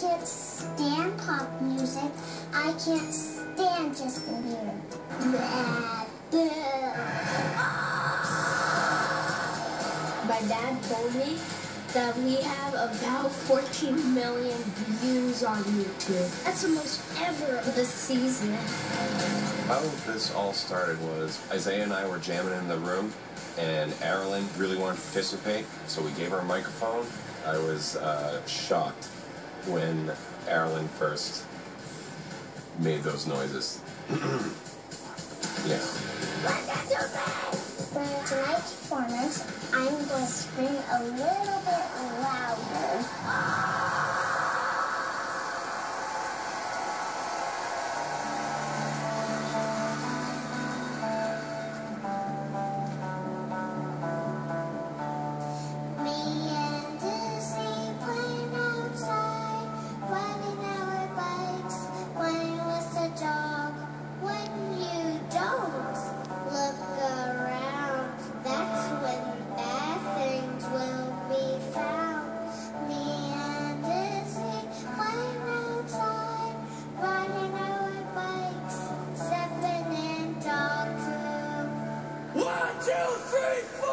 can't stand pop music. I can't stand Justin Bieber. Blah, blah. My dad told me that we have about 14 million views on YouTube. That's the most ever this season. How this all started was Isaiah and I were jamming in the room, and Aaralyn really wanted to participate, so we gave her a microphone. I was uh, shocked when Aaralyn first made those noises. yeah. For tonight's performance, I'm going to scream a little bit louder. two, three, four.